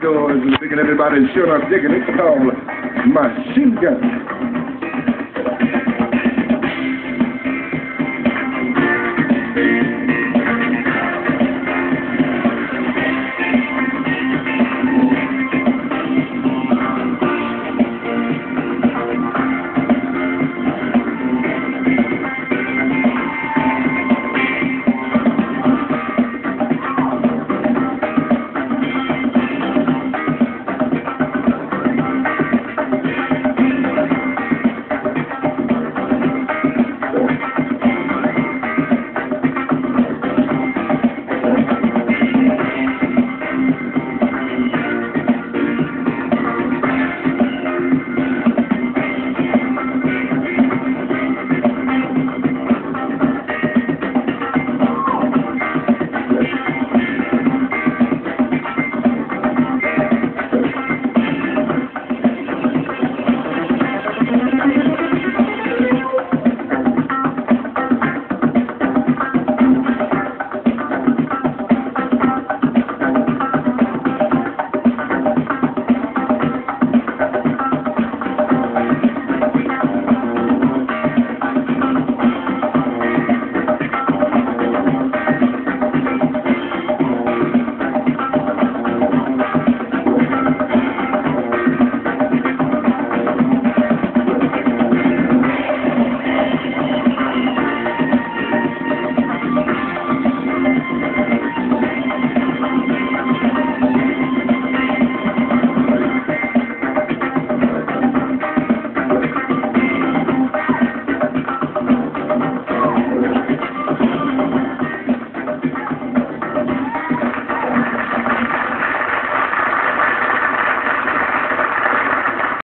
doors and thinking everybody's sure not digging It's called Machine Gun.